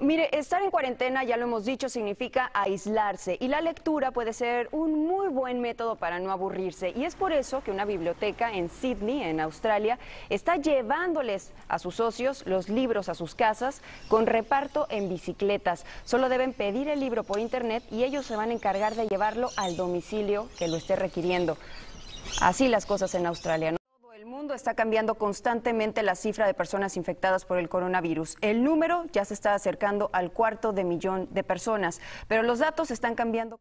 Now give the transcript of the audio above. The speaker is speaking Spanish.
Mire, estar en cuarentena, ya lo hemos dicho, significa aislarse y la lectura puede ser un muy buen método para no aburrirse. Y es por eso que una biblioteca en Sydney, en Australia, está llevándoles a sus socios los libros a sus casas con reparto en bicicletas. Solo deben pedir el libro por internet y ellos se van a encargar de llevarlo al domicilio que lo esté requiriendo. Así las cosas en Australia. ¿no? El mundo está cambiando constantemente la cifra de personas infectadas por el coronavirus. El número ya se está acercando al cuarto de millón de personas, pero los datos están cambiando.